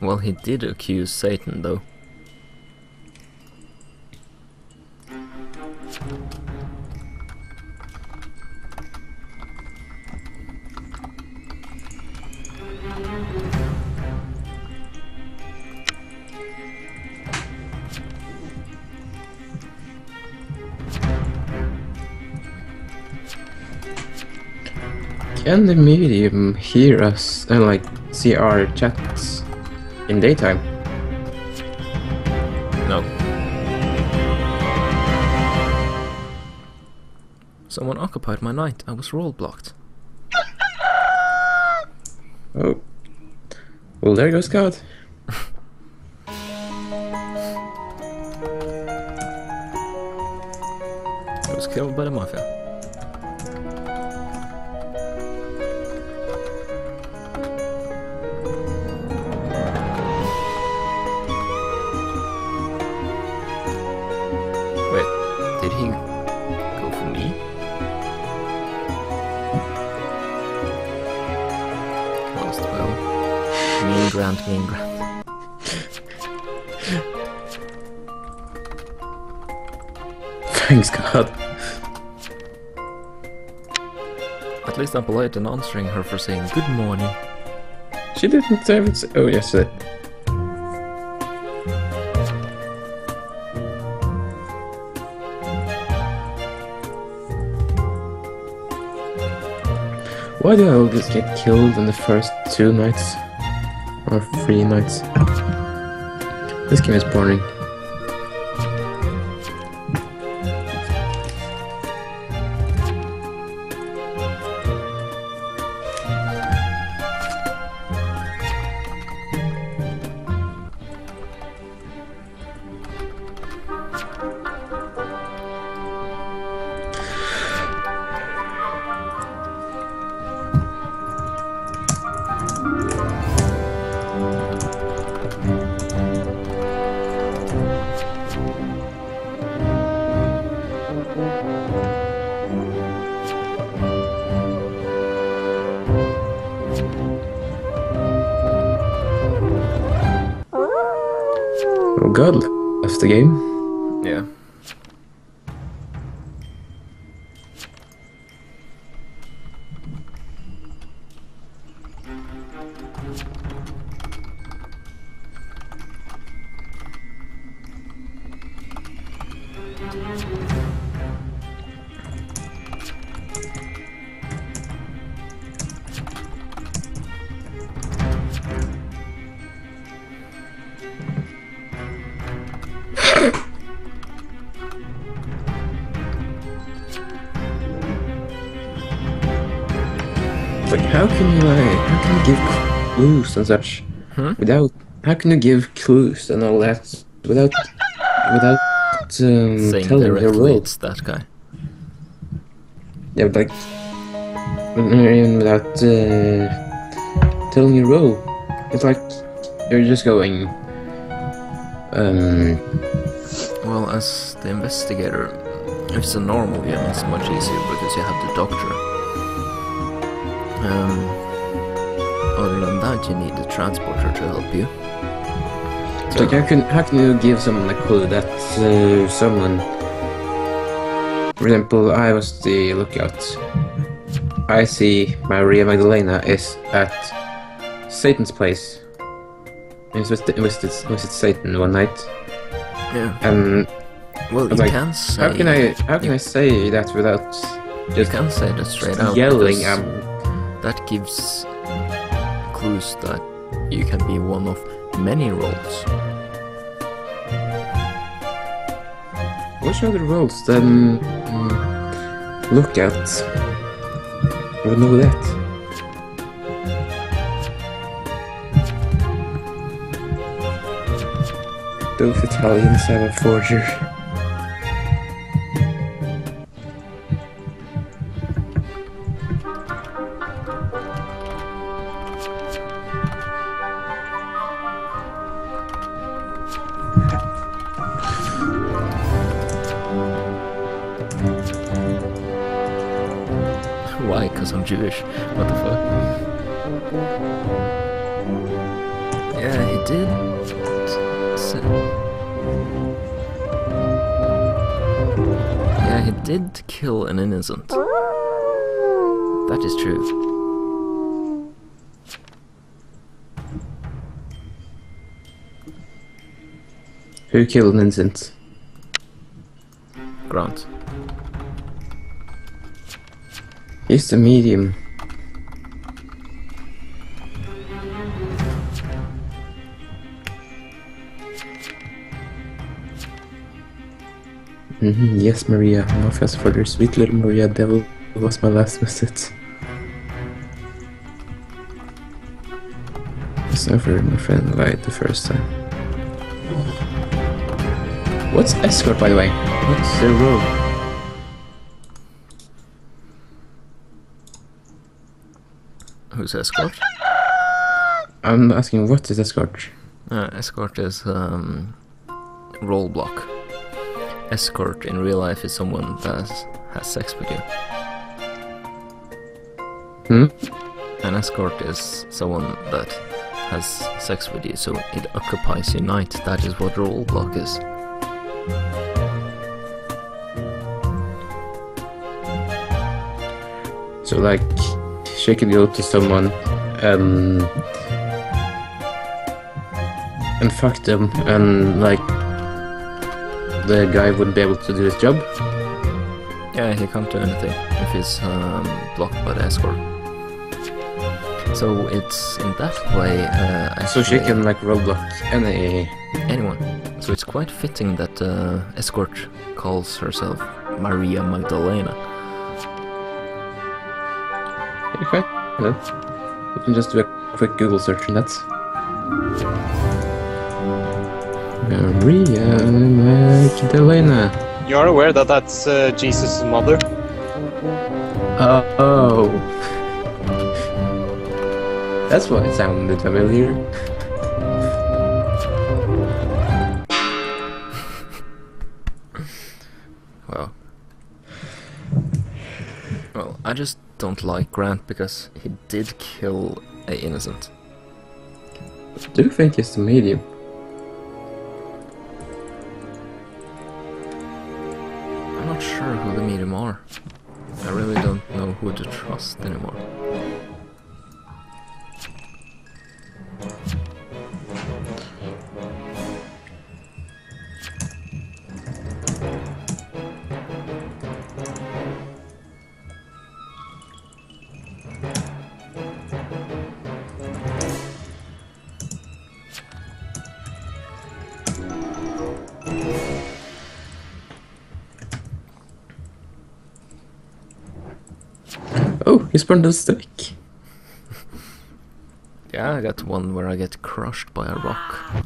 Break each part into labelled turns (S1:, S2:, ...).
S1: Well, he did accuse Satan, though.
S2: Can the medium hear us and like see our chats in daytime?
S1: No. Someone occupied my night. I was role blocked.
S2: Oh. Well, there goes God.
S1: I was killed by the mafia.
S2: Thanks God.
S1: At least I'm polite and answering her for saying good morning.
S2: She didn't say it. Oh, yes, it. Why do I always get killed in the first two nights? Or three nights? This game is boring. Left the game. How can you, like, how can you give clues and such
S1: Hmm?
S2: without? How can you give clues and all that without, without um,
S1: Saying
S2: telling the
S1: directly
S2: role?
S1: it's that guy.
S2: Yeah, but like, even without uh, telling your role, it's like you're just going. Um,
S1: Well, as the investigator, if it's a normal game, it's much easier because you have the doctor. Um, other than that, you need the transporter to help you.
S2: it's like how can how can you give someone a clue that uh, someone, for example, I was the lookout. I see Maria Magdalena is at Satan's place. I visited, visited, visited Satan one night,
S1: Yeah.
S2: and
S1: Well, you
S2: like,
S1: can say.
S2: how can I how can I say that without
S1: You
S2: just
S1: can say that straight out.
S2: yelling?
S1: That gives clues that you can be one of many roles.
S2: which other roles than um, lookout would know that? Those Italians have a forger.
S1: Because I'm Jewish. What the fuck? Yeah, he did. Yeah, he did kill an innocent. That is true.
S2: Who killed an innocent?
S1: Grant.
S2: He's the medium. Mhm, Yes, Maria. Morpheus for your sweet little Maria Devil was my last visit. It's over, my friend lied the first time. What's escort, by the way? What's the role?
S1: Who's escort?
S2: I'm asking what is escort?
S1: Uh, escort is um, role block. Escort in real life is someone that has sex with you.
S2: Hmm?
S1: An escort is someone that has sex with you, so it occupies your night. That is what role block is.
S2: So like she could go to someone and and fuck them and like the guy wouldn't be able to do his job.
S1: Yeah, he can't do anything if he's um, blocked by the escort. So it's in that way. Uh,
S2: So she can like roadblock any
S1: anyone. So it's quite fitting that uh, escort calls herself Maria Magdalena.
S2: Okay. Yeah. We can just do a quick Google search on that. Maria Magdalena.
S3: You are aware that that's uh, Jesus' mother?
S2: Oh. That's why it sounded familiar.
S1: Well, well, I just don't like Grant because he did kill a innocent.
S2: Do you think it's the medium?
S1: I'm not sure who the medium are. I really don't know who to trust anymore.
S2: He's burned a stick.
S1: Yeah, I got one where I get crushed by a rock.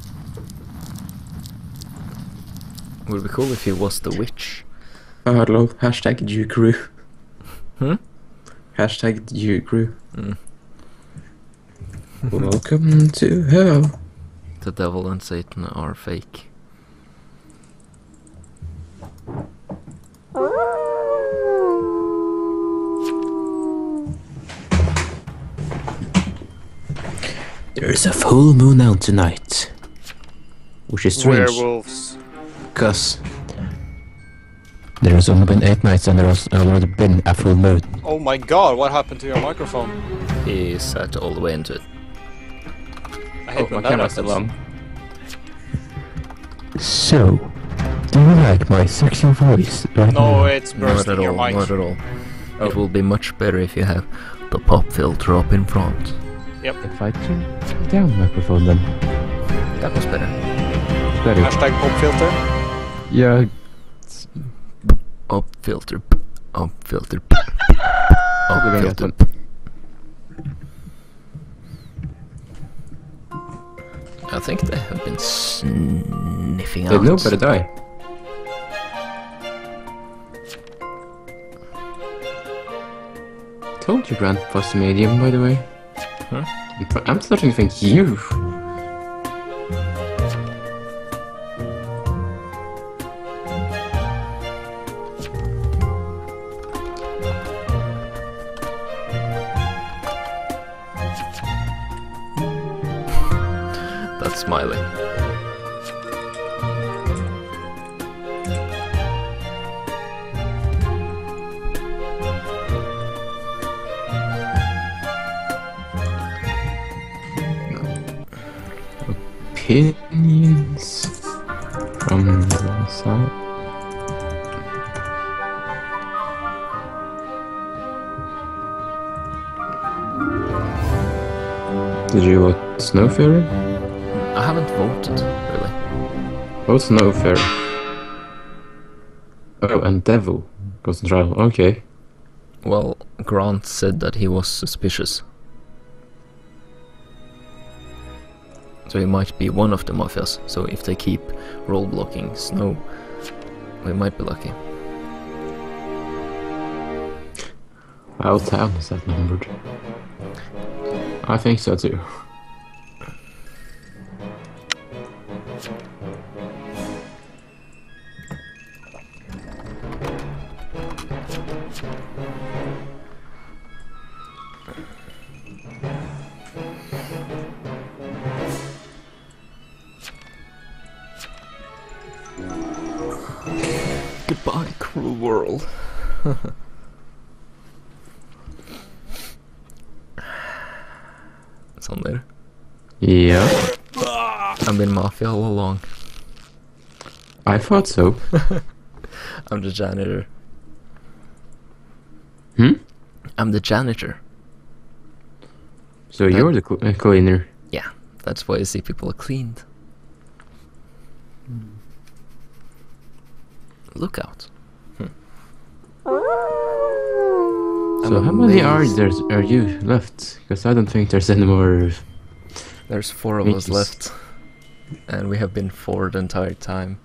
S1: Would be cool if he was the witch.
S2: Oh, hello. Hashtag Jew crew.
S1: Hmm?
S2: Hashtag Jew crew.
S1: Mm.
S2: Welcome to hell.
S1: The devil and Satan are fake.
S2: There's a full moon out tonight. Which is strange.
S3: Werewolves.
S2: Because there's only been eight nights and there's already been a full moon.
S3: Oh my god, what happened to your microphone?
S1: He sat all the way into it.
S3: I hate
S2: Oh, my
S3: when that
S2: camera's still
S3: happens.
S2: on. So, do you like my sexy voice right
S3: No, it's
S1: Not at
S3: your
S1: all,
S3: mic.
S1: not at all.
S2: Oh.
S1: It will be much better if you have the pop filter up in front.
S2: If I turn down the microphone then.
S1: That was better.
S2: Better.
S3: Hashtag pop filter.
S2: Yeah.
S1: Up filter, up filter,
S2: Det
S1: up
S2: blir
S1: filter. I think they have been sniffing
S2: Did
S1: out.
S2: better die? Told you Grant was the medium, by the way.
S1: Huh?
S2: I'm- I'm starting to think you.
S1: Smiley.
S2: Opinions from the side. Did you vote Snow Fairy?
S1: I haven't voted, really.
S2: Vote Snow Fairy. Oh, and Devil goes in trial. Okay.
S1: Well, Grant said that he was suspicious. So he might be one of the mafias, so if they keep role blocking Snow, we might be lucky.
S2: How town is that numbered? I think so too.
S1: Sånn there.
S2: Yeah,
S1: I've been mafia all along.
S2: I thought so.
S1: I'm the janitor.
S2: Hmm?
S1: I'm the janitor.
S2: So you're the cl- uh, cleaner.
S1: Yeah, that's why you see people are cleaned. Look out.
S2: So how many are there are you left? Because I don't think there's any more.
S1: There's four of us left. And we have been four the entire time.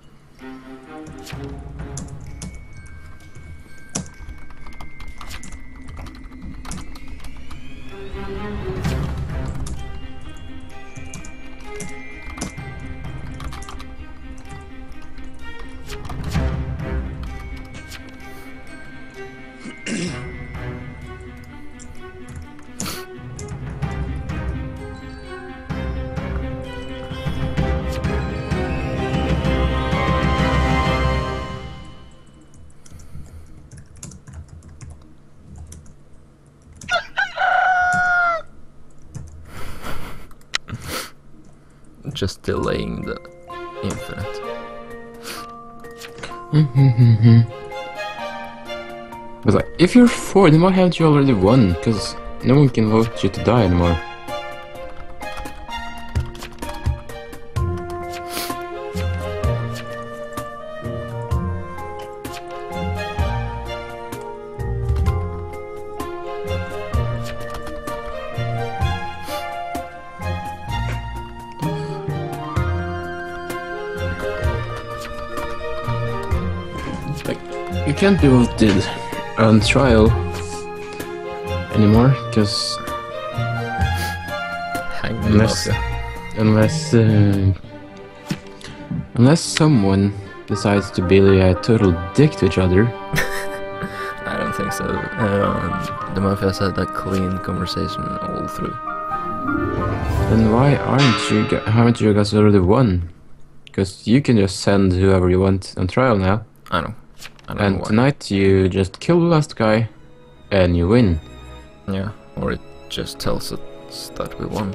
S1: Just delaying the infinite.
S2: But like, if you're four, then why haven't you already won? Because no one can vote you to die anymore. You can't be voted on trial anymore, because Unless- unless uh, unless someone decides to be a total dick to each other,
S1: I don't think so. Um, the mafias had a clean conversation all through.
S2: then why aren't you? Haven't you guys already won? Because you can just send whoever you want on trial now,
S1: I know.
S2: And tonight you just kill the last guy, and you win.
S1: Yeah, or it just tells us that we won.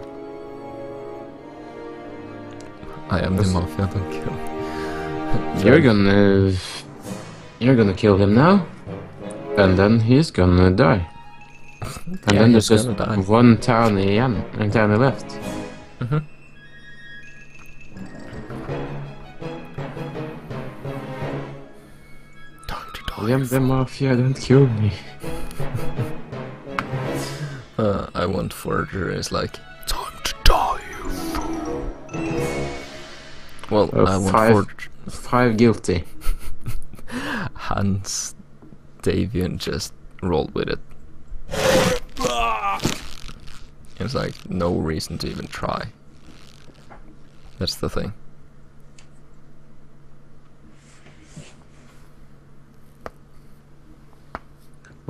S1: I am the mafia, don't kill.
S2: You're gonna you're gonna kill him now, and then he's gonna die. And
S1: Yeah,
S2: then there's just
S1: die.
S2: one town again, and town left.
S1: Mhm. Time to die.
S2: I am the mafia, don't kill me.
S1: Uh, I want forger is like time to die, you fool. Well,
S2: Uh,
S1: I want
S2: five.
S1: forger.
S2: Five guilty.
S1: Hans Davian just rolled with it. It's like no reason to even try. That's the thing.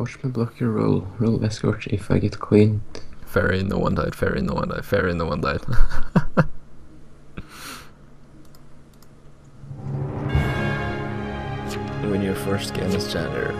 S2: Watchmen block your roll. Roll escort if I get queen.
S1: Fairy, no one died. Fairy, no one died. Fairy, no one died. when your first game is gender,